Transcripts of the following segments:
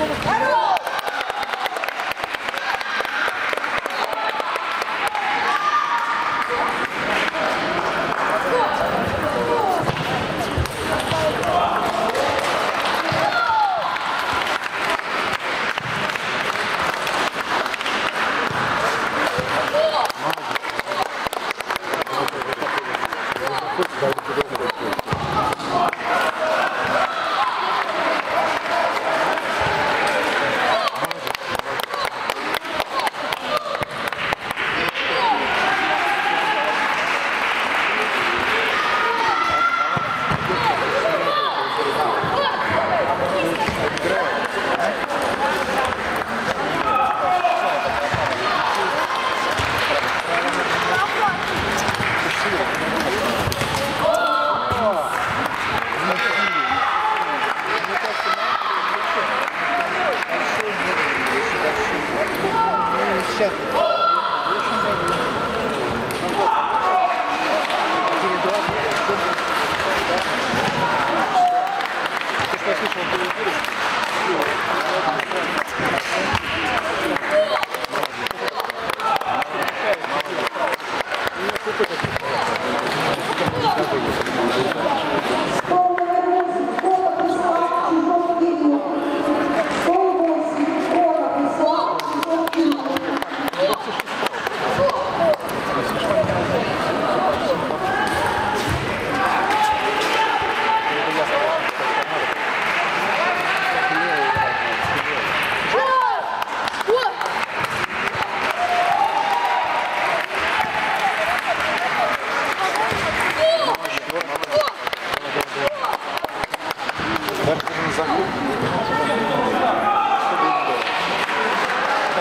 やろ oh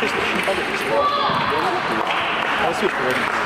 6 тысяч не подумал. Подсветку возьмите.